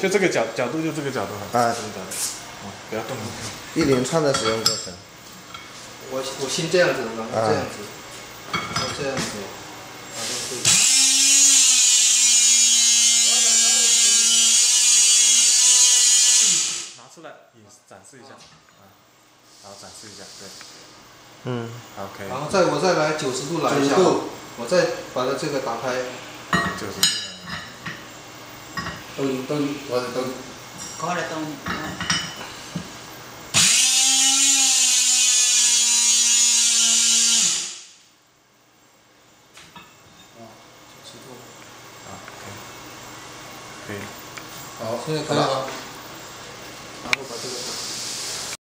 就这个角角度，就这个角度，啊这个角度，哦，不要动。一连串的使用过程。我我先这样子，然后啊这样子，然后这样子，然后这个。拿出来，也展示一下，啊，好，展示一下，对。嗯，，OK，然后再我再来九十度来一下90度，我再把它这个打开，就是都都我都 có là tông 啊，可以，可以。好，现在可以吗？